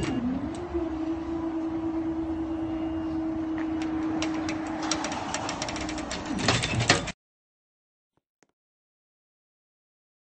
Mm-hmm.